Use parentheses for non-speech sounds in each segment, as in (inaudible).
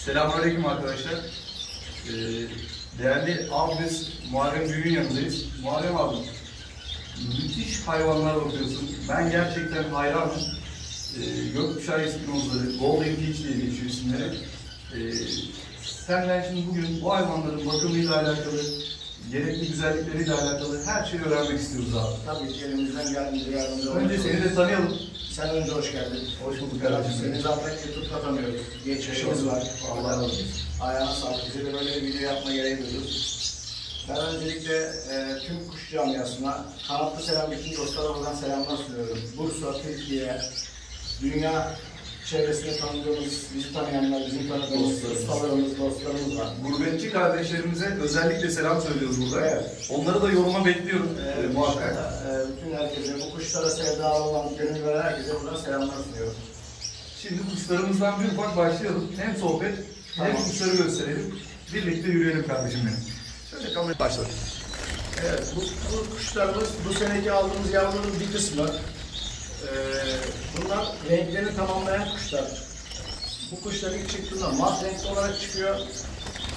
Selamünaleyküm arkadaşlar. Ee, değerli abimiz Muharrem Büyük'ün yanındayız. Muharrem abi, müthiş hayvanlar bakıyorsun. Ben gerçekten hayranım. Ee, Gökkuşağı espinozları, Golden Peach diye geçiyor isimleri. Ee, senden şimdi bugün bu hayvanların bakımıyla alakalı, gerekli güzellikleriyle alakalı her şeyi öğrenmek istiyoruz abi. Tabii ki elimizden geldiğince yardımcı olmak Önce seni de tanıyalım. Sen önce hoş geldin. Hoş bulduk kardeşim. seni zaten YouTube'da tanıyoruz. Geçmişimiz var. Allah razı olsun. Ayağına sağlık. Bize de böyle bir video yapma gereği duyduk. Ben öncelikle e, tüm kuş camiasına kanatlı selam bütün dostlara buradan selamlar sunuyorum. Bursa, Türkiye, dünya çevresinde tanıdığımız, bizi tanıyanlar, bizim tanıdığımız Dostlarımız. ustalarımız, dostlarımız var. Gurbetçi kardeşlerimize özellikle selam söylüyoruz burada. Evet. Onları da yoruma bekliyorum Ee, e, muhakkak. e, bütün herkese, bu kuşlara sevdalı olan, gönül veren herkese buradan selamlar sunuyorum. Şimdi kuşlarımızdan bir ufak başlayalım. Hem sohbet hem Tamam. kuşları gösterelim. Birlikte yürüyelim kardeşim benim. Şöyle kamera başla. Evet, bu, bu kuşlarımız bu seneki aldığımız yavruların bir kısmı. Ee, bunlar renklerini tamamlayan kuşlar. Bu kuşlar ilk çıktığında mat renkli olarak çıkıyor.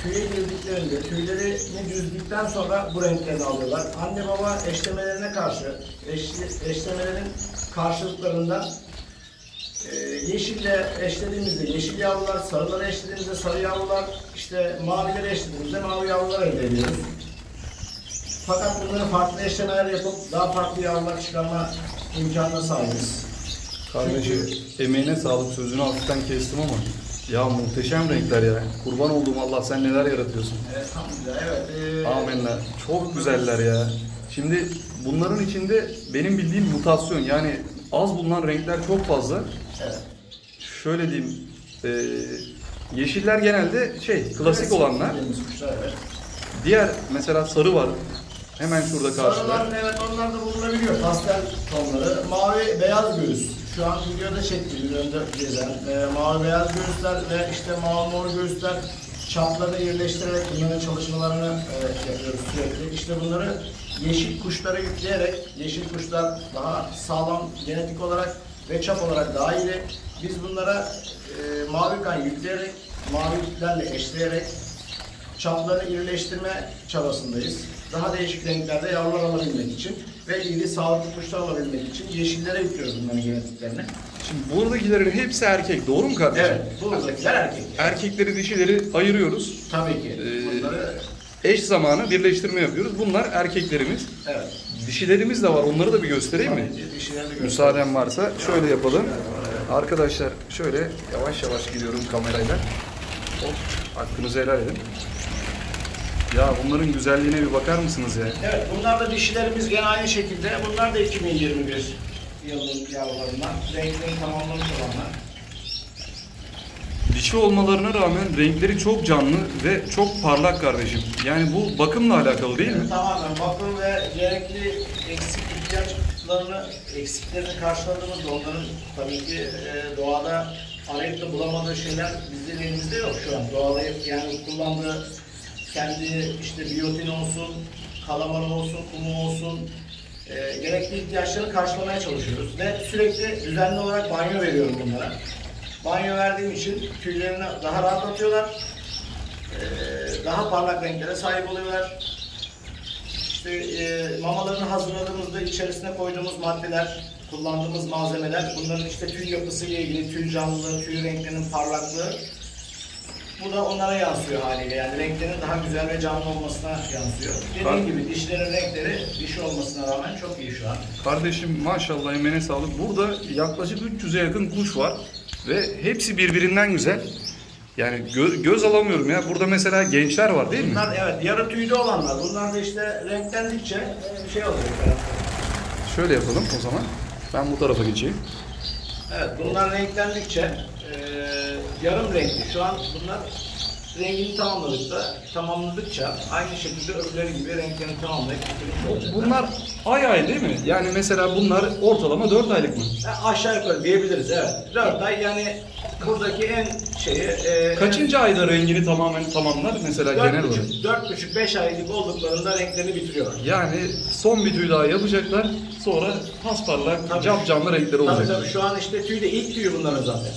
Tüye girdiklerinde, tüylerini düzdükten sonra bu renklerini alıyorlar. Anne baba eşlemelerine karşı, eş, eşlemelerin karşılıklarında e, yeşille eşlediğimizde yeşil yavrular, sarıları eşlediğimizde sarı yavrular, işte mavileri eşlediğimizde mavi yavrular elde ediyoruz. Fakat bunları farklı eşlemeler yapıp daha farklı yavrular çıkarma imkanına sahibiz. Kardeşim emeğine sağlık sözünü hafiften kestim ama ya muhteşem renkler ya. Kurban olduğum Allah sen neler yaratıyorsun. Evet, güzel. Evet. e, Amenna. Çok güzeller ya. Şimdi bunların içinde benim bildiğim mutasyon yani az bulunan renkler çok fazla. Evet. Şöyle diyeyim. e, yeşiller genelde şey klasik olanlar. Bildiğimiz kuşlar evet. Diğer mesela sarı var. Hemen şurada karşıda. Sarılar evet onlar da bulunabiliyor. Pastel tonları. Mavi beyaz göğüs. Şu an videoda çektiğimiz önde gezen e, mavi beyaz göğüsler ve işte mavi mor göğüsler çapları yerleştirerek bunların çalışmalarını e, yapıyoruz sürekli. İşte bunları yeşil kuşlara yükleyerek yeşil kuşlar daha sağlam genetik olarak ve çap olarak daha iyi. Biz bunlara e, mavi kan yükleyerek maviliklerle eşleyerek çaplarını irileştirme çabasındayız. Daha değişik renklerde yavrular alabilmek için ve iri sağlıklı kuşlar alabilmek için yeşillere yüklüyoruz bunların genetiklerini. Şimdi buradakilerin hepsi erkek. Doğru mu kardeşim? Evet, buradakiler erkek. Erkekleri dişileri ayırıyoruz. Tabii ki. Ee, Bunları, Eş zamanı birleştirme yapıyoruz. Bunlar erkeklerimiz. evet. Dişilerimiz de var. Onları da bir göstereyim mi? Dişileri de Müsaaden varsa şöyle yapalım. Arkadaşlar şöyle yavaş yavaş gidiyorum kamerayla. Hop, hakkınızı helal edin. Ya bunların güzelliğine bir bakar mısınız ya? Evet, bunlar da dişilerimiz gene aynı şekilde. Bunlar da 2021 yılının yavrularından. Renklerini tamamlamış olanlar. Dişi olmalarına rağmen renkleri çok canlı ve çok parlak kardeşim. Yani bu bakımla alakalı değil mi? Tamamen bakım ve gerekli eksik ihtiyaçlarını, eksiklerini karşıladığımızda onların tabii ki e, doğada arayıp da bulamadığı şeyler bizim elimizde yok şu an. Doğada yani kullandığı kendi işte biyotin olsun, kalamar olsun, kumu olsun, e, gerekli ihtiyaçlarını karşılamaya çalışıyoruz. Ve sürekli düzenli olarak banyo veriyorum bunlara. Banyo verdiğim için tüylerini daha rahat atıyorlar. E, daha parlak renklere sahip oluyorlar. İşte e, mamalarını hazırladığımızda içerisine koyduğumuz maddeler, kullandığımız malzemeler, bunların işte tüy yapısı ile ilgili tüy canlılığı, tüy renklerinin parlaklığı bu da onlara yansıyor haliyle. Yani renklerin daha güzel ve canlı olmasına yansıyor. Dediğim gibi dişlerin renkleri dişi olmasına rağmen çok iyi şu an. Kardeşim maşallah emeğine sağlık. Burada yaklaşık 300'e yakın kuş var ve hepsi birbirinden güzel. Yani gö- göz alamıyorum ya. Burada mesela gençler var değil mi? Bunlar evet yarı tüylü olanlar. Bunlar da işte renklendikçe e, şey oluyor. Şöyle yapalım o zaman. Ben bu tarafa geçeyim. Evet, bunlar renklendikçe eee yarım renkli. Şu an bunlar rengini tamamladıkça, tamamladıkça aynı şekilde öbürleri gibi renklerini tamamlayıp. Bunlar ay ay değil mi? Yani mesela bunlar ortalama 4 aylık mı? Aşağı yukarı diyebiliriz evet. 4 ay yani buradaki en şeyi eee Kaçıncı ayda rengini tamamen tamamlar mesela genel olarak? 4,5-5 aylık olduklarında renklerini bitiriyorlar. Yani son bir tüy daha yapacaklar. Sonra pasparlak, Tabii. cap canlı renkleri Tabii olacak. tabii şu an işte tüy de ilk tüyü bunların zaten.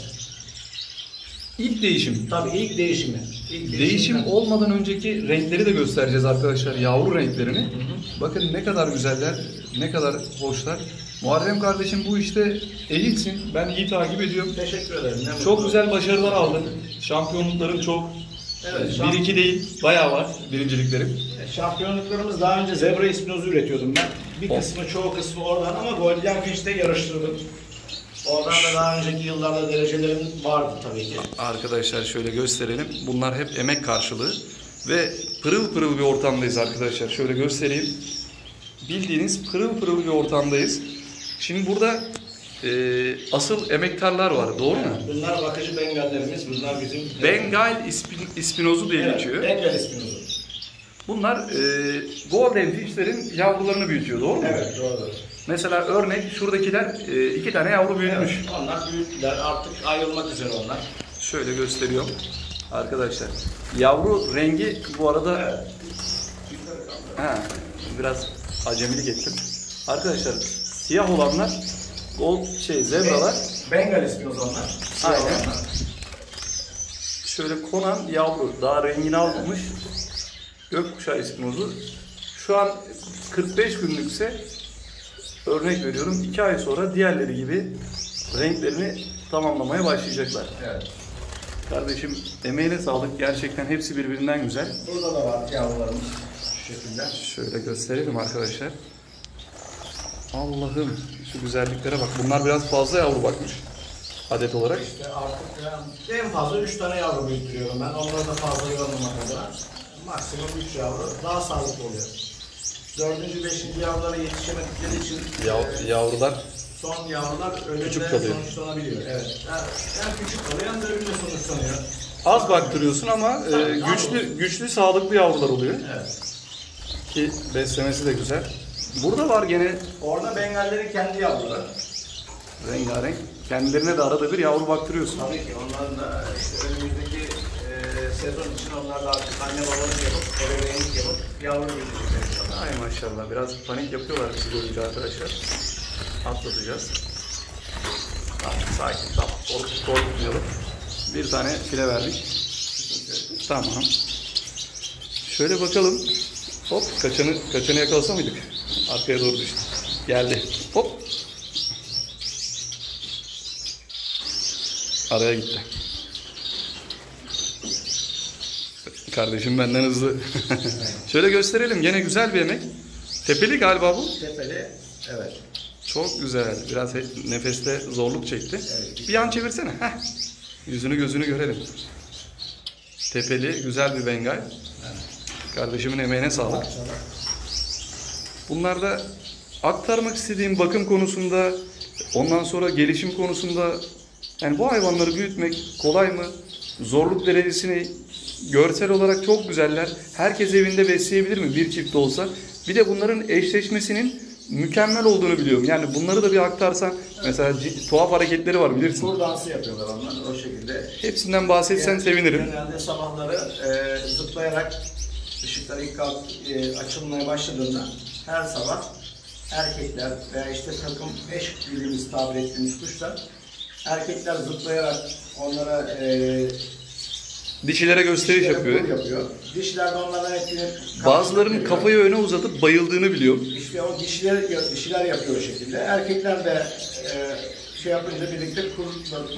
İlk değişim. Tabii ilk değişimi. İlk Değişim değişimden- olmadan önceki renkleri de göstereceğiz arkadaşlar. Yavru renklerini. Bakın ne kadar güzeller, ne kadar hoşlar. Muharrem kardeşim bu işte elinsin. Ben iyi takip ediyorum. Teşekkür ederim. Ne Çok mutlu. güzel başarılar aldın. Şampiyonlukların çok. Evet, bir iki değil, bayağı var birinciliklerim. Şampiyonluklarımız daha önce zebra ispinozu üretiyordum ben. Bir kısmı çoğu kısmı oradan ama Golden Finch'te yarıştırdım. Oradan da daha önceki yıllarda derecelerim vardı tabii ki. Arkadaşlar şöyle gösterelim. Bunlar hep emek karşılığı ve pırıl pırıl bir ortamdayız arkadaşlar. Şöyle göstereyim. Bildiğiniz pırıl pırıl bir ortamdayız. Şimdi burada e, asıl emektarlar var. Doğru mu? Bunlar bakıcı bengallerimiz. Bunlar bizim... Bengal ispin, ispinozu diye Evet, geçiyor. Bengal ispinozu. Bunlar e, golden fishlerin yavrularını büyütüyor. Doğru mu? Evet doğru. Mesela örnek şuradakiler e, iki tane yavru büyütmüş. Evet, onlar büyüdüler. Artık ayrılmak üzere onlar. Şöyle gösteriyorum. Arkadaşlar yavru rengi bu arada Evet. Ha, biraz acemilik ettim. Arkadaşlar siyah olanlar gold şey zebralar Bengal ispinozu onlar. Siyah Aynen. olanlar. şöyle konan yavru daha rengini almamış gökkuşağı ispinozu. Şu an 45 günlükse örnek veriyorum 2 ay sonra diğerleri gibi renklerini tamamlamaya başlayacaklar. Evet. Kardeşim emeğine sağlık. Gerçekten hepsi birbirinden güzel. Burada da var yavrularımız. Şu şekilde. Şöyle gösterelim arkadaşlar. Allah'ım şu güzelliklere bak. Bunlar biraz fazla yavru bakmış. Adet olarak. İşte artık yani en fazla 3 tane yavru büyütüyorum ben. Onları da fazla yormamak adına. Maksimum 3 yavru. Daha sağlıklı oluyor. Dördüncü, beşinci yavrulara yetişemedikleri için Yav- e, yavrular son yavrular ölümle Küçük kalıyor. sonuçlanabiliyor. Evet. Yani hem küçük kalıyor hem de ölümle sonuçlanıyor. az baktırıyorsun ama e, Tabii, güçlü güçlü sağlıklı yavrular oluyor. Evet. Ki beslemesi de güzel. Burada var gene Orada Bengallerin kendi yavruları. rengarenk. Kendilerine de arada bir yavru baktırıyorsun. Tabii ki onların da işte önümüzdeki e, sezon için onlar da artık anne babalık yapıp, ebeveynlik yapıp yavru büyütecekler. Ay maşallah biraz panik yapıyorlar bizi görünce arkadaşlar. Atlatacağız. Tamam sakin tamam kork- korkutmayalım. Bir tane file verdik. Tamam. Şöyle bakalım. Hop kaçanı, kaçanı yakalasa mıydık? Arkaya doğru düştü. Geldi. Hop. Araya gitti. Kardeşim benden hızlı. (laughs) Şöyle gösterelim. Gene güzel bir emek. Tepeli galiba bu. Tepeli, evet. Çok güzel. Biraz nefeste zorluk çekti. Bir yan çevirsene. Heh. Yüzünü gözünü görelim. Tepeli, güzel bir bengal. Kardeşimin emeğine sağlık. Bunlar da aktarmak istediğim bakım konusunda, ondan sonra gelişim konusunda yani bu hayvanları büyütmek kolay mı? Zorluk derecesini görsel olarak çok güzeller. Herkes evinde besleyebilir mi bir çift olsa? Bir de bunların eşleşmesinin mükemmel olduğunu biliyorum. Yani bunları da bir aktarsan mesela ci- tuhaf hareketleri var bilirsin. Tur dansı yapıyorlar onlar o şekilde. Hepsinden bahsetsen sevinirim. Genelde sabahları e, zıplayarak ışıklar ilk kalk, e, açılmaya başladığında her sabah erkekler veya işte takım eş dediğimiz tabir ettiğimiz kuşlar erkekler zıplayarak onlara e, Dişilere gösteriş dişlere yapıyor. yapıyor. Dişler de onlardan etkilenip Bazılarının kafayı öne uzatıp bayıldığını biliyorum. İşte o dişiler, dişiler yapıyor o şekilde. Erkekler de e, şey yapınca birlikte kur,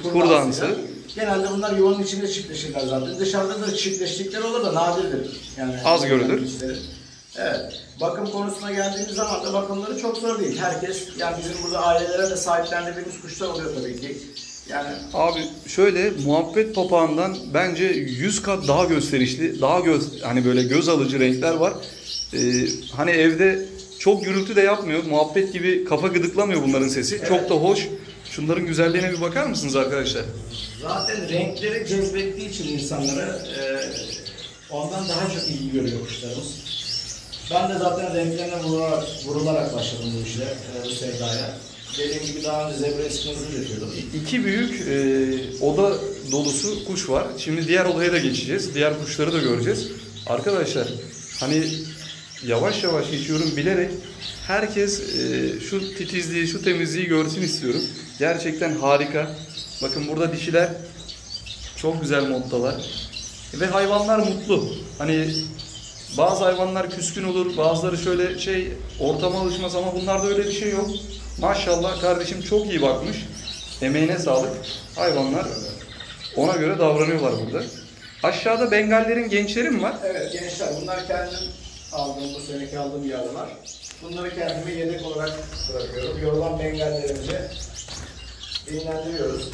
kur, Kur dansıyla. Genelde bunlar yuvanın içinde çiftleşirler zaten. Dışarıda da çiftleştikleri olur da nadirdir. Yani Az görülür. dişleri. Evet. Bakım konusuna geldiğimiz zaman da bakımları çok zor değil. Herkes, yani bizim burada ailelere de sahiplendiğimiz kuşlar oluyor tabii ki. Yani Abi şöyle muhabbet papağandan bence 100 kat daha gösterişli, daha göz hani böyle göz alıcı renkler var. Ee, hani evde çok gürültü de yapmıyor. Muhabbet gibi kafa gıdıklamıyor bunların sesi. Çok da hoş. Şunların güzelliğine bir bakar mısınız arkadaşlar? zaten renkleri cezbettiği için insanları e, ondan daha çok ilgi görüyor kuşlarımız. Ben de zaten renklerine vurularak, vurularak başladım bu işe, e, bu sevdaya. Dediğim gibi daha önce zebra eskimizi üretiyordum. İki büyük e, oda dolusu kuş var. Şimdi diğer odaya da geçeceğiz. Diğer kuşları da göreceğiz. Arkadaşlar hani yavaş yavaş geçiyorum bilerek herkes e, şu titizliği, şu temizliği görsün istiyorum. Gerçekten harika. Bakın burada dişiler Çok güzel moddalar. Ve hayvanlar mutlu. Hani bazı hayvanlar küskün olur, bazıları şöyle şey ortama alışmaz ama bunlarda öyle bir şey yok. Maşallah kardeşim çok iyi bakmış. Emeğine sağlık. Hayvanlar ona göre davranıyorlar burada. Aşağıda Bengallerin gençleri mi var? Evet gençler bunlar kendim aldığım bu seneki aldığım yavrular. Bunları kendime yedek olarak bırakıyorum. Yorulan bengallerimizi dinlendiriyoruz.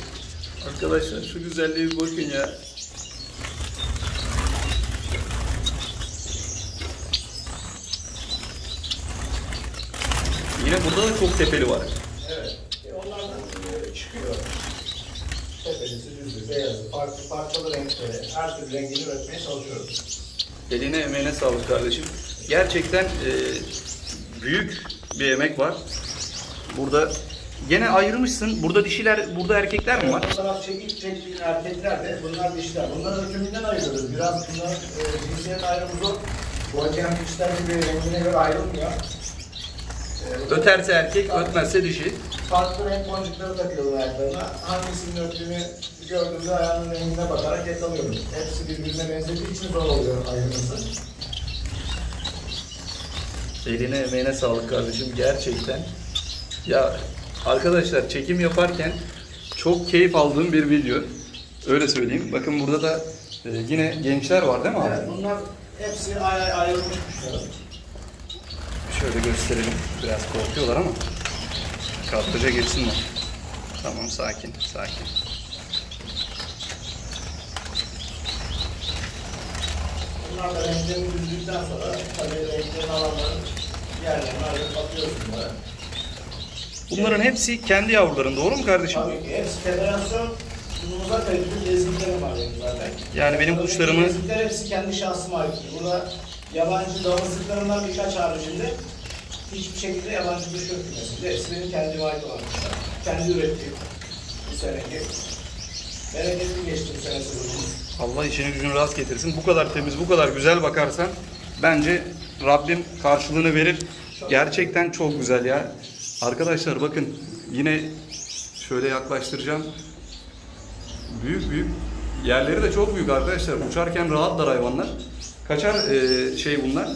Arkadaşlar şu güzelliğe bir bakın ya. Yine burada da çok tepeli var. Evet. E, onlardan e, çıkıyor. Tepelisi, düzü, beyazı, farklı parçalı renkleri, her türlü rengini üretmeye çalışıyoruz. Eline emeğine sağlık kardeşim. Gerçekten e, büyük bir emek var. Burada gene ayırmışsın. Burada dişiler, burada erkekler mi var? Bu taraf çekik çekik erkekler de bunlar dişler. Bunları tümünden ayırıyoruz. Biraz bunların e, cinsiyet ayrımı zor. Bu hakem dişler gibi rengine göre ayrılmıyor. Öterse erkek, ötmezse dişi. Farklı renk boncukları takıyorlar ayaklarına. Hangisinin öttüğünü gördüğümde ayağının rengine bakarak yakalıyorum. Hepsi birbirine benzediği için zor oluyor ayrılması. Eline emeğine sağlık kardeşim gerçekten. Ya arkadaşlar çekim yaparken çok keyif aldığım bir video. Öyle söyleyeyim. Bakın burada da e, yine gençler var değil mi abi? Evet, bunlar hepsi ay ayrılmış kuşlar. Şöyle gösterelim. Biraz korkuyorlar ama kadraja girsinler. Tamam sakin sakin. Bunlar da renklerini düzdükten sonra tabii renklerin alanların yerlerine ayırıp atıyoruz bunlara. Bunların hepsi kendi yavruların doğru mu kardeşim? Tabii ki hepsi federasyon sunumuza kayıtlı lezzetlerim var benim zaten. Yani benim kuşlarımı Lezzetler hepsi kendi şahsıma ait. Burada yabancı damızlıklarımdan birkaç haricinde hiçbir şekilde yabancı duş yok kümesinde. Hepsi benim kendime ait olan kuşlar. Kendi ürettiğim bu seneki. Bereketli geçti bu sene sezonumuz. Allah işini gücünü rast getirsin. Bu kadar temiz, bu kadar güzel bakarsan bence Rabbim karşılığını verir. Gerçekten çok güzel ya. Arkadaşlar bakın yine şöyle yaklaştıracağım. Büyük büyük. Yerleri de çok büyük arkadaşlar. Uçarken rahatlar hayvanlar. Kaçar e, şey bunlar?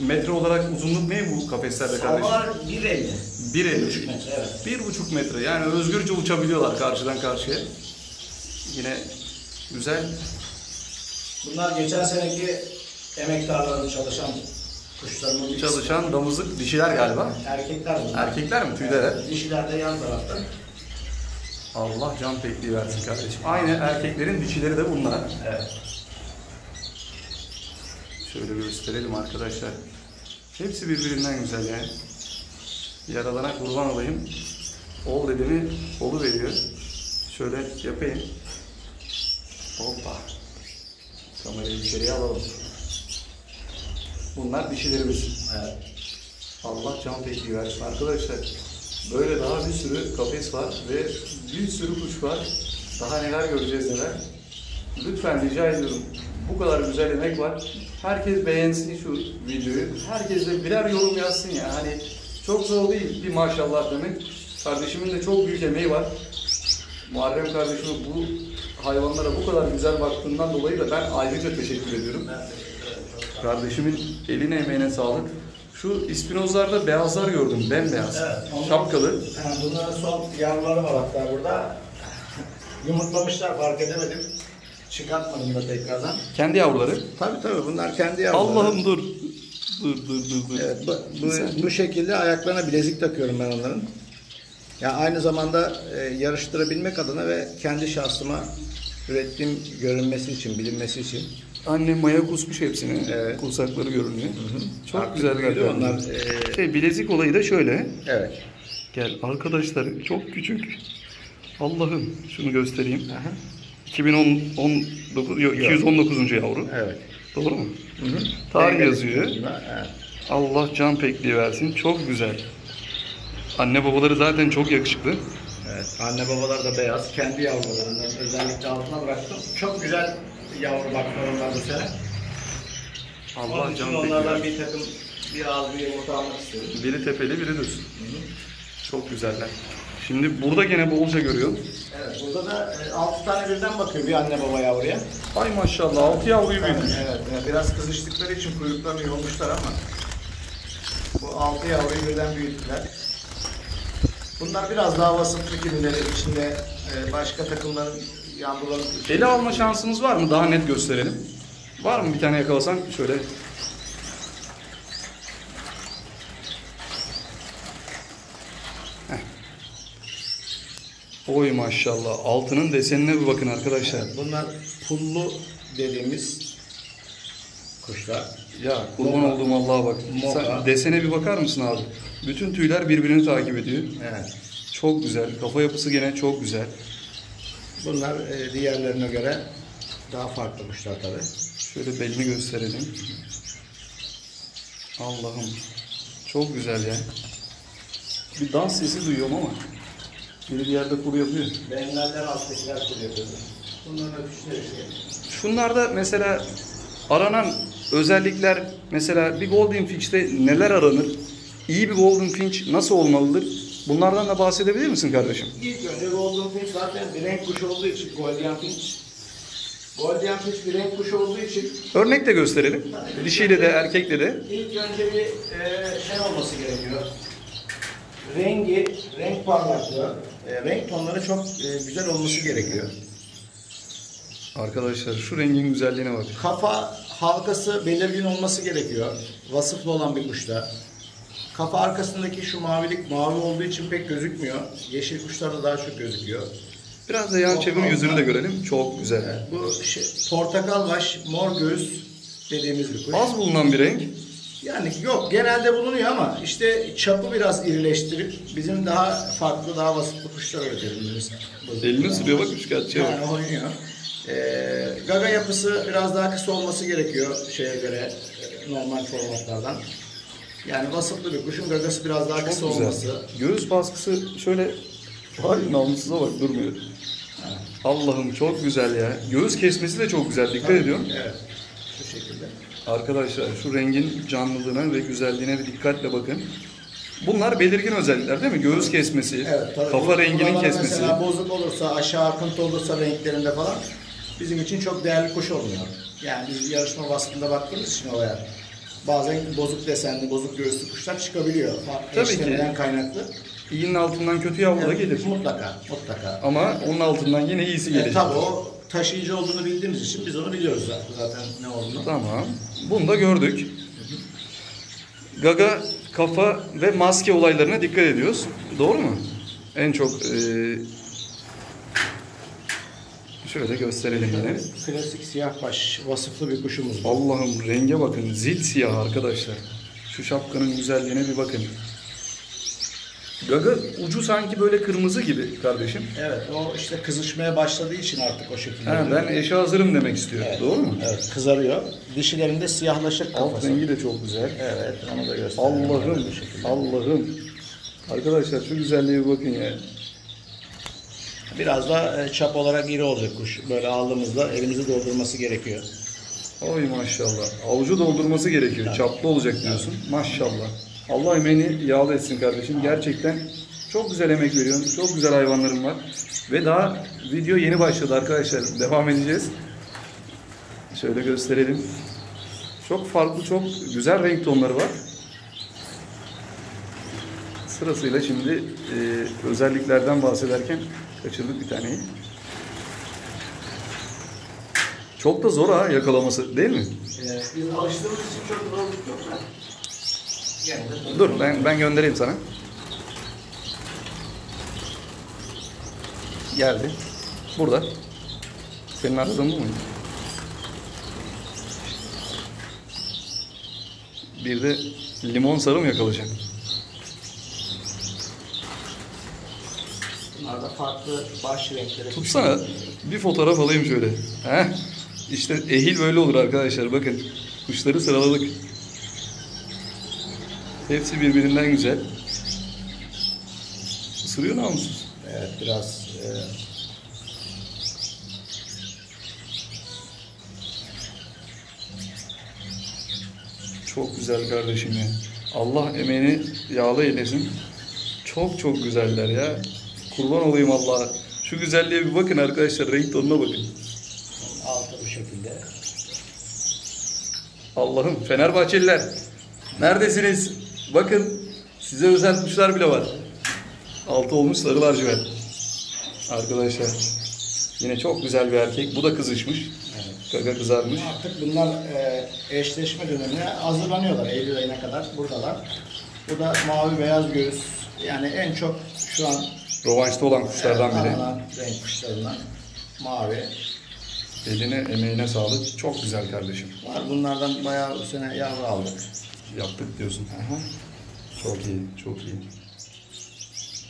Metre olarak uzunluk ne bu kafeslerde kardeşim? Salmalar 1.50. 1.50. metre, evet. Bir buçuk metre yani özgürce uçabiliyorlar karşıdan karşıya. Yine güzel. Bunlar geçen seneki emektarların çalışan kuşlarımın bir Çalışan damızlık dişiler galiba. Erkekler bunlar. Erkekler mi? Tüyler. Evet, Dişiler de yan tarafta. Allah can pekliği versin kardeşim. Aynı erkeklerin dişileri de bunlar. Evet. Şöyle gösterelim arkadaşlar. Hepsi birbirinden güzel ya. Yaradana kurban olayım. Ol dedi mi olu veriyor. Şöyle yapayım. Hoppa. Kamerayı içeriye alalım. Bunlar dişilerimiz. Evet. Allah can pekliği versin arkadaşlar. Böyle daha bir sürü kafes var ve bir sürü kuş var. Daha neler göreceğiz neler. Lütfen rica ediyorum. Bu kadar güzel emek var. Herkes beğensin şu videoyu. Herkes de birer yorum yazsın ya. Hani çok zor değil bir maşallah demek. Kardeşimin de çok büyük emeği var. Muharrem kardeşime bu hayvanlara bu kadar güzel baktığından dolayı da ben ayrıca teşekkür ediyorum. Kardeşimin eline emeğine sağlık. Şu ispinozlarda beyazlar gördüm, bembeyaz. Evet, onlar- Şapkalı. Yani bunların son yavruları var hatta burada. (laughs) Yumurtlamışlar fark edemedim. Çıkartmadım da tekrardan. Kendi yavruları. Tabii tabii bunlar kendi yavruları. Allah'ım dur. Dur dur dur dur. Evet bu, bu, bu şekilde ayaklarına bilezik takıyorum ben onların. Ya aynı zamanda e, yarıştırabilmek adına ve kendi şahsıma ürettiğim görünmesi için, bilinmesi için. Annem maya kusmuş hepsini. Evet. Kursakları görünüyor. Çok Artık güzel geldi. onlar. e, Şey bilezik olayı da şöyle. evet. Gel arkadaşlar çok küçük. Allah'ım şunu göstereyim. Aha. 2019 yok 219. yavru. Evet. Doğru mu? Hı hı. Tarih yazıyor. Evet. Allah can pekliği versin. Çok güzel. Anne babaları zaten çok yakışıklı. Evet, anne babalar da beyaz. Kendi yavrularını özellikle altına bıraktım. Çok güzel yavru bakmalarım var bu sene. Allah Onun can onlardan bir takım bir ağız bir yumurta almak istiyorum. Biri tepeli biri düz. Çok güzeller. Şimdi burada gene bolca görüyorum. Evet, burada da 6 tane birden bakıyor bir anne baba yavruya. Ay maşallah altı yavruyu büyütmüş. evet, evet, biraz kızıştıkları için kuyruklarını yolmuşlar ama bu 6 yavruyu birden büyüttüler. Bunlar biraz daha vasıflı kimileri içinde e, başka takımların yavruları. Ele alma şansımız var mı? Daha net gösterelim. Var mı bir tane yakalasan şöyle. Oy maşallah. Altının desenine bir bakın arkadaşlar. Bunlar pullu dediğimiz kuşlar. Ya kurban olduğum Allah'a bak. Moka. Sen desene bir bakar mısın abi? Bütün tüyler birbirini takip ediyor. Evet. Çok güzel. Kafa yapısı gene çok güzel. Bunlar e, diğerlerine göre daha farklı kuşlar tabii. Şöyle belini gösterelim. Allah'ım. Çok güzel ya. Bir dans sesi duyuyorum ama. Biri bir yerde kuru yapıyor. Bengaller alttakiler kuru yapıyordu. Bunların öpüşleri işte. Şunlarda mesela aranan özellikler mesela bir Golden Finch'te neler aranır? İyi bir Golden Finch nasıl olmalıdır? Bunlardan da bahsedebilir misin kardeşim? İlk önce Golden Finch zaten bir renk kuşu olduğu için Golden Finch. Golden Finch bir renk kuşu olduğu için Örnek de gösterelim. Dişiyle de erkekle de. ilk önce bir e, şey olması gerekiyor. Rengi, renk parlaklığı, e, renk tonları çok e, güzel olması gerekiyor. Arkadaşlar şu rengin güzelliğine bak. Kafa halkası belirgin olması gerekiyor. Vasıflı olan bir kuşta. Kafa arkasındaki şu mavilik mavi olduğu için pek gözükmüyor. Yeşil kuşlarda daha çok gözüküyor. Biraz da yan çevir yüzünü de görelim. Çok güzel. Evet, bu şey, portakal baş, mor göğüs dediğimiz bir kuş. Az bulunan bir renk. Yani yok genelde bulunuyor ama işte çapı biraz irileştirip bizim daha farklı, daha vasıflı kuşlar üretiyoruz. Elini sürüyor bak üçkağıtçıya bak. Yani oynuyor. Ee, gaga yapısı biraz daha kısa olması gerekiyor şeye göre normal formatlardan. Yani vasıflı bir kuşun gagası biraz daha kısa Çok güzel. olması. Göğüs baskısı şöyle Vay namussuza bak durmuyor. Allah'ım çok güzel ya. Göğüs kesmesi de çok güzel. Dikkat ediyorum. Evet. Şu şekilde. Arkadaşlar şu rengin canlılığına ve güzelliğine bir dikkatle bakın. Bunlar belirgin özellikler değil mi? Göğüs kesmesi, Evet, tabii. kafa Bu- renginin buralar kesmesi. Mesela bozuk olursa, aşağı akıntı olursa renklerinde falan bizim için çok değerli kuş olmuyor. Yani biz yarışma baskında baktığımız için olaya bazen bozuk desenli, bozuk göğüslü kuşlar çıkabiliyor. Tabii ki. Eşlemeden kaynaklı. İğinin altından kötü yavru da gelir. Mutlaka, mutlaka. Ama onun altından yine iyisi E, gelecek. tabii o taşıyıcı olduğunu bildiğimiz için biz onu biliyoruz zaten, ne olduğunu. Tamam. Bunu da gördük. Gaga, kafa ve maske olaylarına dikkat ediyoruz. Doğru mu? En çok eee, şöyle gösterelim yine. Klasik siyah baş, vasıflı bir kuşumuz. Allah'ım renge bakın. Zil siyah arkadaşlar. Şu şapkanın güzelliğine bir bakın. Gaga ucu sanki böyle kırmızı gibi kardeşim. Evet, o işte kızışmaya başladığı için artık o şekilde. Ha, ben eşe hazırım demek istiyor. Evet. Doğru mu? Evet, kızarıyor. Dişilerinde siyahlaşır Alt kafası. rengi de çok güzel. Evet, onu da gösterelim. Allah'ım. Allah'ım. Arkadaşlar şu güzelliğe bir bakın ya. Biraz da e, çap olarak iri olacak kuş. Böyle aldığımızda elimizi doldurması gerekiyor. Oy maşallah. Avucu doldurması gerekiyor. Çaplı olacak diyorsun. Maşallah. Allah emeğini yağlı etsin kardeşim. Gerçekten çok güzel emek veriyorsun. Çok güzel hayvanlarım var. Ve daha video yeni başladı arkadaşlar. Devam edeceğiz. Şöyle gösterelim. Çok farklı, çok güzel renk tonları var. Sırasıyla şimdi e, özelliklerden bahsederken kaçırdık bir taneyi. Çok da zor ha yakalaması değil mi? Ee, biz alıştığımız için çok zorluk yok Dur ben ben göndereyim sana. Geldi. Burada. Senin aradığın bu muydu? Bir de limon sarı mı yakalayacak? Bunlar da farklı baş renkleri. Tutsana. Bir fotoğraf alayım şöyle. Heh. İşte ehil böyle olur arkadaşlar. Bakın. Kuşları sıraladık. Hepsi birbirinden güzel. Isırıyor namussuz. Evet, biraz e, Çok güzel kardeşim ya. Allah emeğini yağlı eylesin. Çok çok güzeller ya. Kurban olayım Allah'a. Şu güzelliğe bir bakın arkadaşlar. Renk tonuna bakın. Altı bu şekilde. Allah'ım Fenerbahçeliler neredesiniz? Bakın size özel kuşlar bile var. Altı olmuş sarı lacivert. Arkadaşlar yine çok güzel bir erkek. Bu da kızışmış. Gaga kızarmış. Artık bunlar e, eşleşme dönemine hazırlanıyorlar Eylül ayına kadar buradalar. Bu da mavi beyaz göğüs. Yani en çok şu an Rovanşta olan kuşlardan biri. renk kuşlarından mavi. Eline emeğine sağlık. Çok güzel kardeşim. Var bunlardan bayağı bu sene yavru aldık. Yaptık diyorsun. Aha, Çok iyi, çok iyi.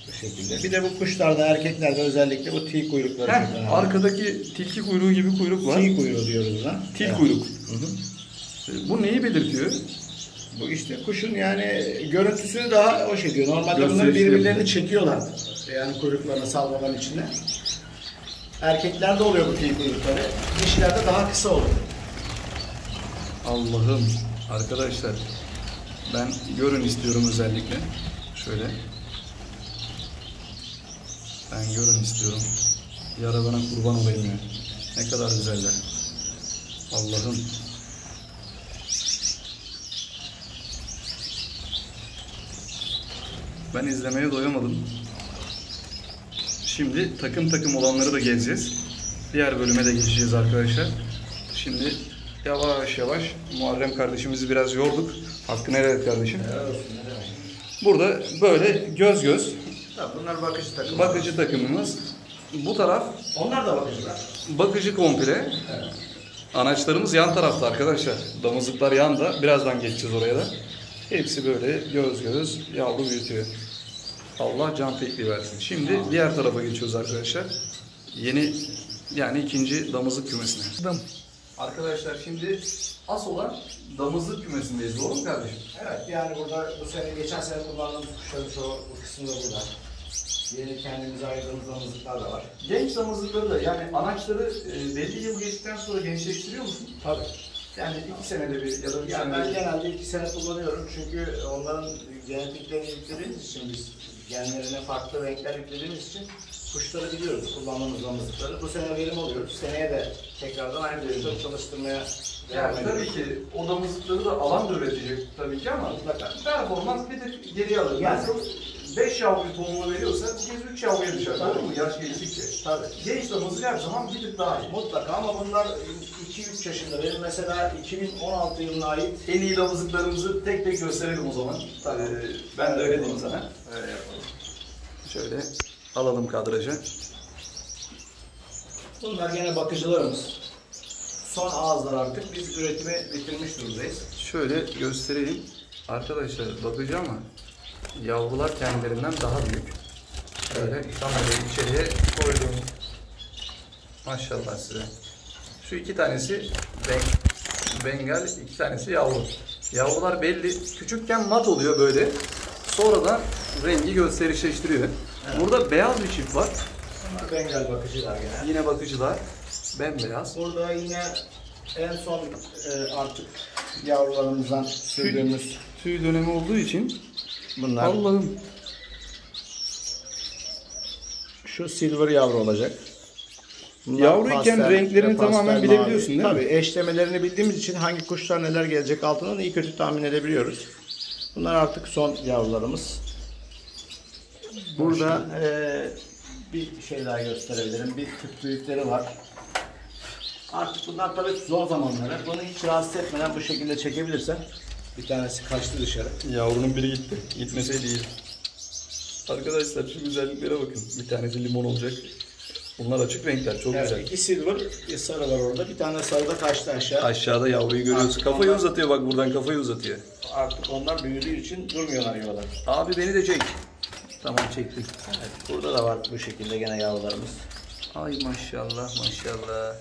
bu şekilde. Bir de bu kuşlarda erkeklerde özellikle bu tüy kuyrukları Heh, önemli. arkadaki tilki kuyruğu gibi kuyruk var. Tüy kuyruğu diyoruz buna. Til Evet. kuyruk. Bu neyi belirtiyor? Bu işte kuşun yani görüntüsünü daha hoş ediyor. Normalde bunları birbirlerini çekiyorlar. Yani kuyruklarını salmaların içinde. Erkeklerde oluyor bu tüy kuyrukları. Dişilerde daha kısa oluyor. Allah'ım arkadaşlar ben görün istiyorum özellikle. Şöyle. Ben görün istiyorum. Yaradana kurban olayım ya. Ne kadar güzeller. Allah'ım. Ben izlemeye doyamadım. Şimdi takım takım olanları da gezeceğiz. Diğer bölüme de geçeceğiz arkadaşlar. Şimdi yavaş yavaş Muharrem kardeşimizi biraz yorduk. Hakkını helal et kardeşim. Burada böyle göz göz Tabii bunlar bakıcı takım. bakıcı takımımız. Bu taraf Onlar da bakıcılar. bakıcı komple. Anaçlarımız yan tarafta arkadaşlar. Damızlıklar yanda. Birazdan geçeceğiz oraya da. Hepsi böyle göz göz yavru büyütüyor. Allah can tekliği versin. Şimdi diğer tarafa geçiyoruz arkadaşlar. Yeni yani ikinci damızlık kümesine. Arkadaşlar şimdi as olan damızlık kümesindeyiz. Doğru mu kardeşim? Evet yani burada bu sene geçen sene kullandığımız kuşların çoğu bu kısımda burada. Yeni kendimize ayırdığımız damızlıklar da var. Genç damızlıkları da yani anaçları e, belli yıl geçtikten sonra gençleştiriyor musun? Tabii. Yani iki senede bir ya da bir Yani ben bir. genelde iki sene kullanıyorum çünkü onların genetiklerini yüklediğimiz için biz genlerine farklı renkler yüklediğimiz için kuşları biliyoruz kullandığımız damızlıkları. Bu sene verim alıyoruz. Seneye de tekrardan aynı verimde çalıştırmaya devam Yani tabii ki o damızlıkları da alan da üretecek tabii ki ama Mutlaka. performans bir tık geriye alır. Yani- Nasıl 5 yavruyu tohumlu veriyorsa bu kez 3 yavruya düşer. Tabii. Mu? Yaş geçtikçe. Tabii. Genç damızlık her zaman bir tık daha iyi. Mutlaka ama bunlar 2-3 yaşında. Benim mesela 2016 yılına ait En iyi damızlıklarımızı tek tek gösterelim o zaman. Tabii ben de öyle diyeyim sana. öyle yapalım. Şöyle alalım kadrajı. Bunlar gene bakıcılarımız. Son ağızlar artık. Biz üretimi bitirmiş durumdayız. Şöyle göstereyim. Arkadaşlar bakacağım ama yavrular kendilerinden daha büyük. Böyle içeriye koydum. Maşallah size. Şu iki tanesi ben, Bengal, iki tanesi yavru. Yavrular belli. Küçükken mat oluyor böyle. Sonradan rengi gösterişleştiriyor. Burada beyaz bir çift var. Bengal bakıcılar gene. Yine bakıcılar. Bembeyaz. Burada yine en son e, artık yavrularımızdan sürdüğümüz Tüy dönemi olduğu için bunlar. Allah'ım Şu silver yavru olacak. Bunlar Yavruyken pastel renklerini ve pastel tamamen mavi. bilebiliyorsun değil mi? Tabii eşlemelerini bildiğimiz için hangi kuşlar neler gelecek altından iyi kötü tahmin edebiliyoruz. Bunlar artık son yavrularımız. Burada eee, bir şey daha gösterebilirim. Bir tık büyükleri var. Artık bunlar tabii zor zamanları. Bunu hiç rahatsız etmeden bu şekilde çekebilirsen bir tanesi kaçtı dışarı. Yavrunun biri gitti. Gitmeseydi iyi. Arkadaşlar şu güzelliklere bakın. Bir tanesi limon olacak. Bunlar açık renkler. Çok Evet, güzel. iki silver, bir sarı var orada. Bir tane sarı da kaçtı aşağı. Aşağıda yavruyu görüyoruz. Artık Kafayı onlar- uzatıyor bak buradan kafayı uzatıyor. Artık onlar büyüdüğü için durmuyorlar yuvalar. Abi beni de çek. Tamam çektik. Evet, burada da var bu şekilde gene yavrularımız. Ay maşallah maşallah.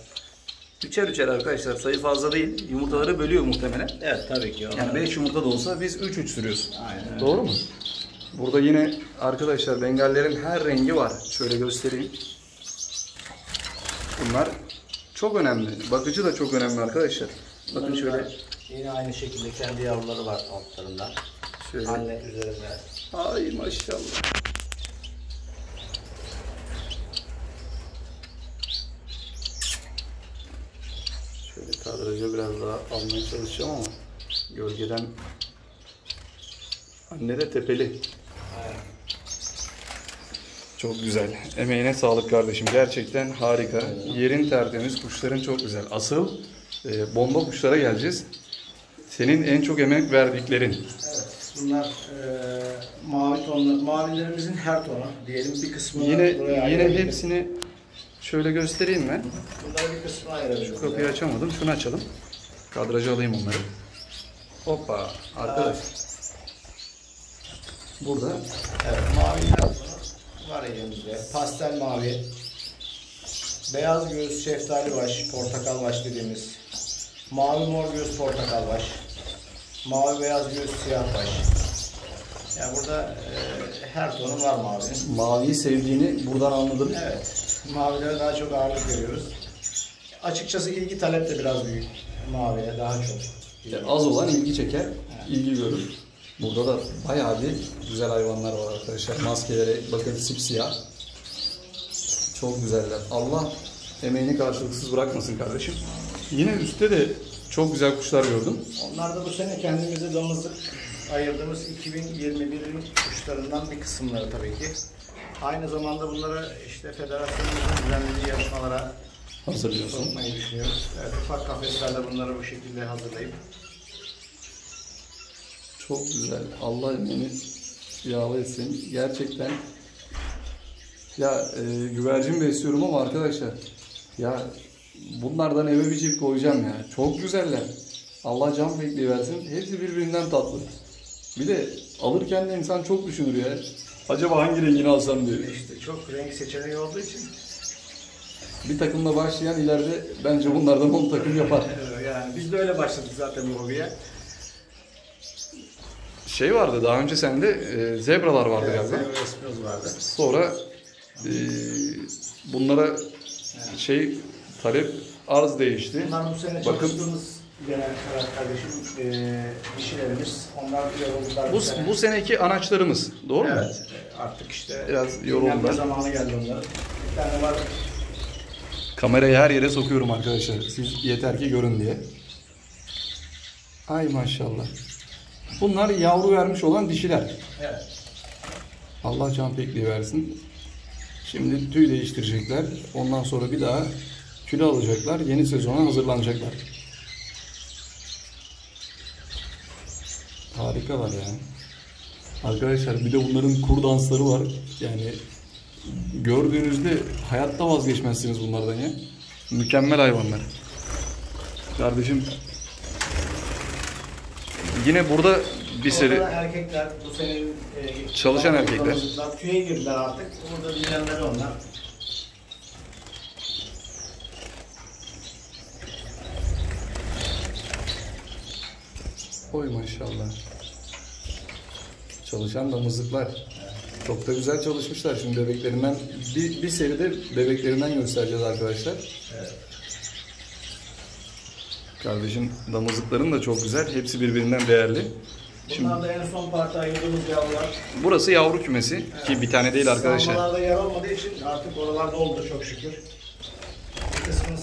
Üçer üçer arkadaşlar sayı fazla değil. Yumurtaları bölüyor muhtemelen. Evet tabii ki. Yani 5 yumurta da olsa biz 3 3 sürüyoruz. Aynen. Doğru mu? Burada yine arkadaşlar bengallerin her rengi var. Şöyle göstereyim. Bunlar çok önemli. Bakıcı da çok önemli arkadaşlar. Bakın şöyle. Yine aynı şekilde kendi yavruları var altlarında. Şöyle. Anne üzerinde. Ay maşallah. Şöyle kadrajı biraz daha almaya çalışacağım ama gölgeden anne de tepeli. Çok güzel. Emeğine sağlık kardeşim. Gerçekten harika. Yerin tertemiz, kuşların çok güzel. Asıl e, bomba kuşlara geleceğiz. Senin en çok emek verdiklerin. Evet, bunlar e, mavi tonlar, mavilerimizin her tonu diyelim bir kısmını Yine buraya yine hepsini şöyle göstereyim mi? Bunları bir kısmına ayırabilirim. Kapıyı açamadım. Şunu açalım. Kadrajı alayım onları. Hoppa. Arkadaş. Burada Evet, mavi her tonu var elimizde. Pastel mavi, beyaz göz şeftali baş, portakal baş dediğimiz, mavi mor göz portakal baş, mavi beyaz göz siyah baş. Yani burada eee, her tonu var mavinin. maviyi sevdiğini buradan anladım. Evet. Mavilere daha çok ağırlık veriyoruz. Açıkçası ilgi talep de biraz büyük. Maviye daha çok. Yani az olan ilgi çeker, ilgi görür. Burada da bayağı bir güzel hayvanlar var arkadaşlar. Maskeleri bakın sipsiyah. Çok güzeller. Allah emeğini karşılıksız bırakmasın kardeşim. Yine üstte de çok güzel kuşlar gördüm. Onlar da bu sene kendimize damızlık ayırdığımız 2021'in kuşlarından bir kısımları tabii ki. Aynı zamanda bunları işte federasyonumuzun düzenlediği yarışmalara Hazırlıyorsun. sokmayı düşünüyoruz. Evet, ufak kafeslerde bunları bu şekilde hazırlayıp Çok güzel. Allah emeğini yağlı etsin. Gerçekten ya e, güvercin besliyorum ama arkadaşlar ya bunlardan eve bir çift koyacağım ya. Çok güzeller. Allah can bekliği versin. Hepsi birbirinden tatlı. Bir de alırken de insan çok düşünür ya. Acaba hangi rengini alsam diyor. işte çok renk seçeneği olduğu için Bir takımla başlayan ileride bence bunlardan 10 takım yapar. (laughs) yani biz de öyle başladık zaten bu hobiye. Şey vardı daha önce sende e, zebralar vardı Evet, galiba. resmimiz vardı. Sonra e, bunlara şey talep arz değişti. Bunlar bu sene Bakın. çalıştığımız genel olarak kardeşim eee dişilerimiz. Onlar yoruldular. Bu, sene. bu seneki anaçlarımız doğru mu? Evet. Artık işte Biraz yoruldular. zamanı geldi onların. Bir tane var. Kamerayı her yere sokuyorum arkadaşlar. Siz yeter ki görün diye. Ay maşallah. Bunlar yavru vermiş olan dişiler. Evet. Allah can pekliği versin. Şimdi tüy değiştirecekler. Ondan sonra bir daha kilo alacaklar. Yeni sezona hazırlanacaklar. Harikalar ya. Arkadaşlar bir de bunların kur dansları var. Yani gördüğünüzde hayatta vazgeçmezsiniz bunlardan ya. Mükemmel hayvanlar. Kardeşim yine burada bir seri erkekler bu senenin eee, Çalışan erkekler. Tüye girdiler artık. Burada dinlenmeleri onlar. Oy maşallah. Çalışan damızlıklar. Çok da güzel çalışmışlar. Şimdi bebeklerinden bir, bir seride bebeklerinden göstereceğiz arkadaşlar. Evet. Kardeşim damızlıkların da çok güzel. Hepsi birbirinden değerli. Şimdi Bunlar da en son parti ayırdığımız yavrular. burası yavru kümesi ki bir tane değil arkadaşlar. Salmalarda yer olmadığı için artık oralarda oldu çok şükür.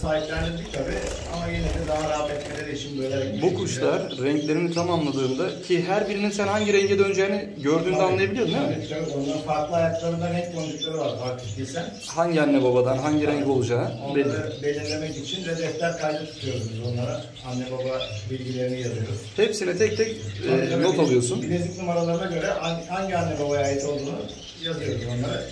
Sahiplendirdik tabii ama yine de daha rahat etmeleri için böyle Bu kuşlar renklerini tamamladığında ki her birinin sen hangi renge döneceğini gördüğünde anlayabiliyorsun değil mi? Tabii tabii onların farklı ayaklarında renk boncukları var fark ettiysen. Hangi anne babadan hangi renk olacağı belli. Onları belirlemek için de defter kaydı tutuyoruz biz onlara. Anne baba bilgilerini yazıyoruz. Hepsine tek tek e, tabii not bilezik- alıyorsun. Bilezik numaralarına göre hangi- hangi anne babaya ait olduğunu yazıyoruz onlara.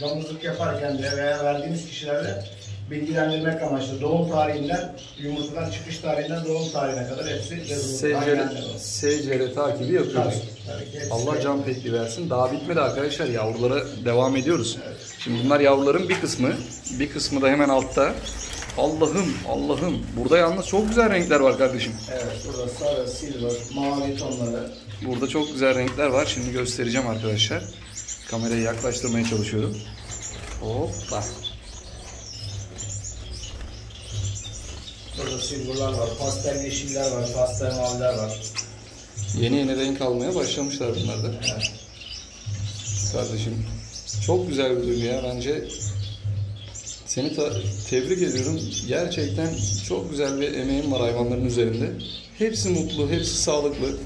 Damızlık yaparken de veya verdiğimiz kişilerde bilgilendirmek amaçlı doğum tarihinden, yumurtadan çıkış tarihinden doğum tarihine kadar hepsi yazılı. SCR takibi yapıyoruz. Tabii, tabii. Allah can pekli versin. Daha bitmedi arkadaşlar. Yavrulara devam ediyoruz. Şimdi bunlar yavruların bir kısmı. Bir kısmı da hemen altta. Allah'ım, Allah'ım. Burada yalnız çok güzel renkler var kardeşim. Evet, burada sarı, silver, mavi tonları. Burada çok güzel renkler var. Şimdi göstereceğim arkadaşlar. Kamerayı yaklaştırmaya çalışıyorum. Hoppa. Burada silverlar var, pastel yeşiller var, pastel maviler var. Yeni yeni renk almaya başlamışlar bunlar da. Evet. Kardeşim çok güzel bir duygu ya bence. Seni tebrik ediyorum. Gerçekten çok güzel bir emeğin var hayvanların üzerinde. Hepsi mutlu, hepsi sağlıklı.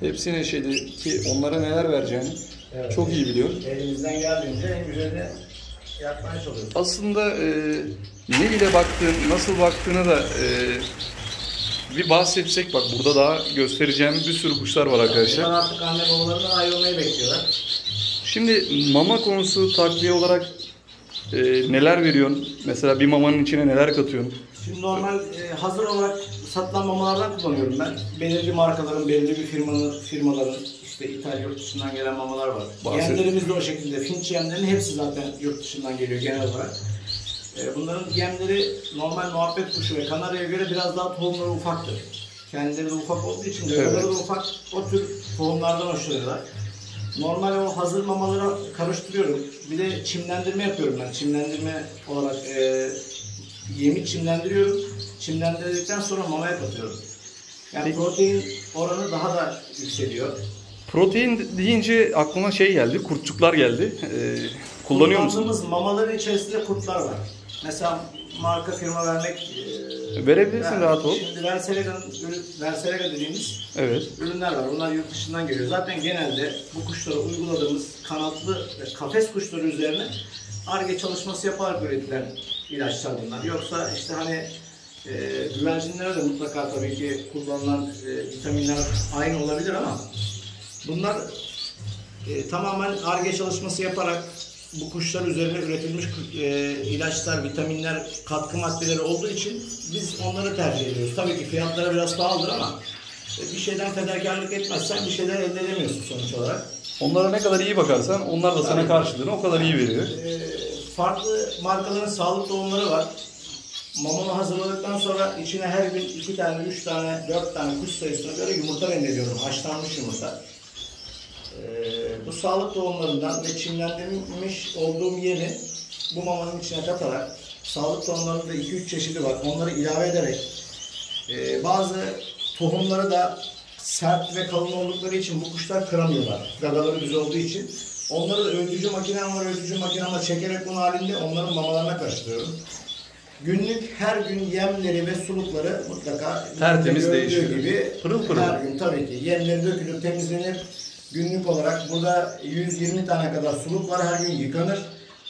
Hepsi neşeli ki onlara neler vereceğini Evet. çok iyi biliyor. Elimizden geldiğince en güzelini yapmaya çalışıyoruz. Aslında e, ne ile baktığın, nasıl baktığına da e, bir bahsetsek bak burada daha göstereceğim bir sürü kuşlar var arkadaşlar. Bunlar artık anne babalarından ayrılmayı bekliyorlar. Şimdi mama konusu takviye olarak e, neler veriyorsun? Mesela bir mamanın içine neler katıyorsun? Şimdi normal e, hazır olarak satılan mamalardan kullanıyorum ben. Belirli markaların, belirli bir firmanın, firmaların işte İtalya yurt dışından gelen mamalar var. Bahset- Yemlerimiz de o şekilde. Finç yemlerinin hepsi zaten yurt dışından geliyor genel olarak. E, bunların yemleri normal muhabbet kuşu ve kanaryaya göre biraz daha tohumları ufaktır. Kendileri de ufak olduğu için Evet. da ufak. O tür tohumlardan hoşlanıyorlar. Normal o hazır mamalara karıştırıyorum. Bir de çimlendirme yapıyorum ben. Çimlendirme olarak e, yemi çimlendiriyorum. Çimlendirdikten sonra mamaya katıyorum. Yani protein oranı daha da yükseliyor. Protein deyince aklıma şey geldi, kurtçuklar geldi. E, kullanıyor musun? Kullandığımız mamaların içerisinde kurtlar var. Mesela marka firma vermek e, Verebilirsin, yani rahat ol. Şimdi Verselega'nın ürün, Verselega dediğimiz Evet. ürünler var. Bunlar yurt dışından geliyor. Zaten genelde bu kuşlara uyguladığımız kanatlı ve kafes kuşları üzerine ARGE çalışması yaparak üretilen ilaçlar bunlar. Yoksa işte hani e, güvercinlere de mutlaka tabii ki kullanılan e, vitaminler aynı olabilir ama bunlar e, tamamen ARGE çalışması yaparak bu kuşlar üzerine üretilmiş e, ilaçlar, vitaminler, katkı maddeleri olduğu için biz onları tercih ediyoruz. Tabii ki fiyatları biraz pahalıdır ama e, bir şeyden fedakarlık etmezsen bir şeyler elde edemiyorsun sonuç olarak. Onlara ne kadar iyi bakarsan onlar da sana Tabii. karşılığını o kadar iyi veriyor. E, farklı markaların sağlık tohumları var. Mamonu hazırladıktan sonra içine her gün iki tane, üç tane, dört tane kuş sayısına göre yumurta rendeliyorum. Haşlanmış yumurta. Ee, bu sağlık tohumlarından ve çimlendirilmiş olduğum yeri bu mamanın içine katarak sağlık tohumlarının da 2-3 çeşidi var. Onları ilave ederek e, bazı tohumları da sert ve kalın oldukları için bu kuşlar kıramıyorlar. Gagaları düz olduğu için. Onları da öğütücü makinem var. Öğütücü makinamla çekerek bunu halinde onların mamalarına karıştırıyorum. Günlük her gün yemleri ve sulukları mutlaka Tertemiz değişiyor. gibi Pırıl pırıl. her gün tabii ki yemleri dökülür, temizlenir. Günlük olarak burada 120 tane kadar suluk var. Her gün yıkanır.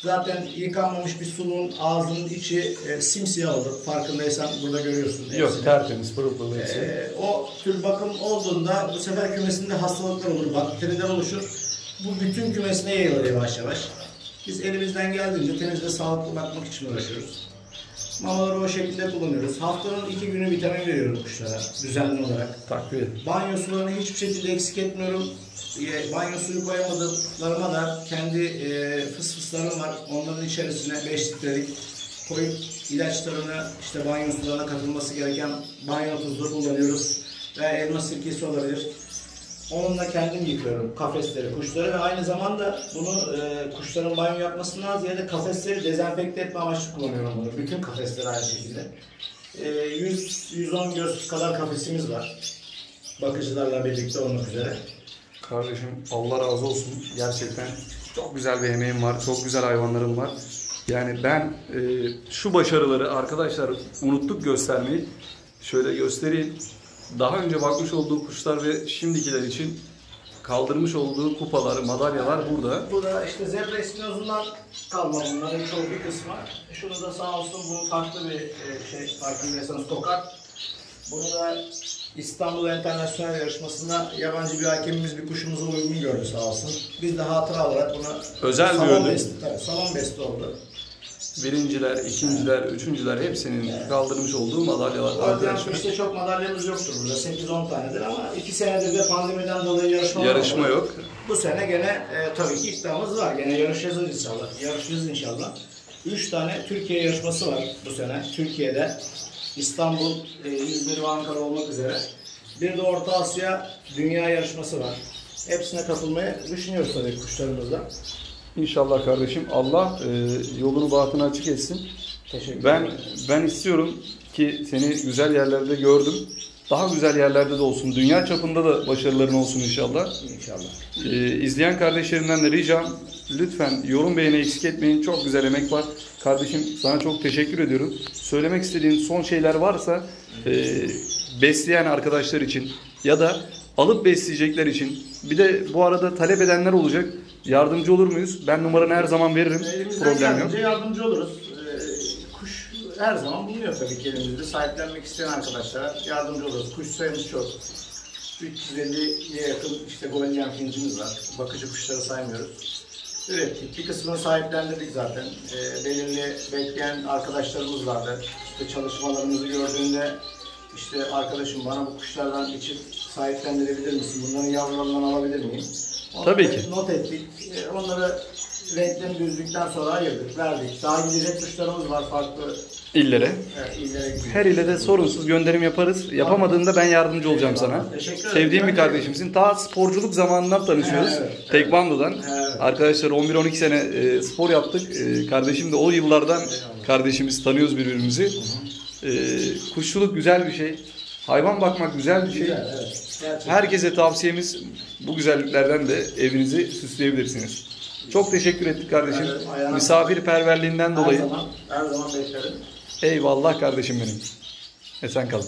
Zaten yıkanmamış bir suluğun ağzının içi e, simsiyah olur. Farkındaysan burada görüyorsun. Yok hepsini. tertemiz pırıl pırıl hepsi. Ee, o tür bakım olduğunda bu sefer kümesinde hastalıklar olur, bakteriler oluşur. Bu bütün kümesine yayılır yavaş yavaş. Biz elimizden geldiğince temiz ve sağlıklı bakmak için uğraşıyoruz. Mamaları o şekilde kullanıyoruz. Haftanın iki günü vitamin veriyorum kuşlara düzenli olarak. Takviye. Banyo sularını hiçbir şekilde eksik etmiyorum. Banyo suyu koyamadıklarıma da kendi e, fısfıslarım var. Onların içerisine 5 litrelik koyup ilaçlarını işte banyo sularına katılması gereken banyo tuzu kullanıyoruz. Veya elma sirkesi olabilir. Onunla kendim yıkıyorum kafesleri, kuşları ve aynı zamanda bunu e, kuşların banyo yapmasından ziyade kafesleri dezenfekte etme amaçlı kullanıyorum bunu. Bütün kafesleri aynı şekilde. E, 100-110 göz kadar kafesimiz var. Bakıcılarla birlikte olmak üzere. Kardeşim Allah razı olsun. Gerçekten çok güzel bir emeğin var. Çok güzel hayvanların var. Yani ben e, şu başarıları arkadaşlar unuttuk göstermeyi. Şöyle göstereyim. Daha önce bakmış olduğu kuşlar ve şimdikiler için kaldırmış olduğu kupalar, madalyalar burada. Bu da işte zebra espinozundan kalma bunların çoğu bir kısmı. Şunu da sağ olsun bu farklı bir e, şey farkındaysanız tokat. Bunu da İstanbul Enternasyonel Yarışması'nda yabancı bir hakemimiz bir kuşumuza uygun gördü sağ olsun. Biz de hatıra olarak bunu Özel bir salon ödül. besti, tabii, salon besti oldu. Birinciler, ikinciler, üçüncüler hepsinin kaldırmış olduğu madalyalar yüzden arkadaşlar. işte çok madalyamız yoktur burada 8-10 tanedir ama 2 senedir de pandemiden dolayı yarışma Yarışma yok. Bu sene gene e, tabii ki iddiamız var. Gene yarışacağız inşallah. Yarışacağız inşallah. 3 tane Türkiye yarışması var bu sene. Türkiye'de İstanbul, e, İzmir ve Ankara olmak üzere. Bir de Orta Asya Dünya yarışması var. Hepsine katılmayı düşünüyoruz tabii kuşlarımızla. İnşallah kardeşim Allah e, yolunu bahtını açık etsin. Teşekkür Ben ederim. ben istiyorum ki seni güzel yerlerde gördüm. daha güzel yerlerde de olsun. Dünya çapında da başarıların olsun inşallah. İnşallah. Ee, izleyen kardeşlerimden de ricam lütfen yorum beğeni eksik etmeyin. Çok güzel emek var. Kardeşim sana çok teşekkür ediyorum. Söylemek istediğin son şeyler varsa e, besleyen arkadaşlar için ya da alıp besleyecekler için bir de bu arada talep edenler olacak. Yardımcı olur muyuz? Ben numaranı her zaman veririm. Elimizden Problem yok. yardımcı oluruz. Ee, kuş her zaman bulunuyor tabii ki elimizde. Sahiplenmek isteyen arkadaşlara yardımcı oluruz. Kuş sayımız çok. 350'ye yakın işte golden fincimiz var. Bakıcı kuşları saymıyoruz. Ürettik. Bir kısmını sahiplendirdik zaten. Ee, belirli bekleyen arkadaşlarımız vardı. İşte çalışmalarımızı gördüğünde işte arkadaşım bana bu kuşlardan için sahiplendirebilir misin? Bunların yavrularından alabilir miyim? Onları Tabii ki. Not ettik. Ee, Onları renklerini düzdükten sonra ayırdık, verdik. Daha gidecek kuşlarımız var farklı İllere. illere gidiyor. Her ile de sorunsuz gönderim yaparız. Yapamadığında ben yardımcı olacağım sana. Teşekkür ederim. Sevdiğim bir kardeşimsin. Ta sporculuk zamanından tanışıyoruz. Evet, evet. Tekvando'dan. Evet. Arkadaşlar 11-12 sene e, spor yaptık. E, kardeşim de o yıllardan kardeşimiz tanıyoruz birbirimizi. E, kuşçuluk güzel bir şey. Hayvan bakmak güzel bir şey. Güzel, evet. Gerçekten. Herkese tavsiyemiz bu güzelliklerden de evinizi süsleyebilirsiniz. Çok teşekkür ettik kardeşim. Ayağına- Misafirperverliğinden her dolayı. zaman, her zaman beklerim. Eyvallah kardeşim benim. Esen kalın.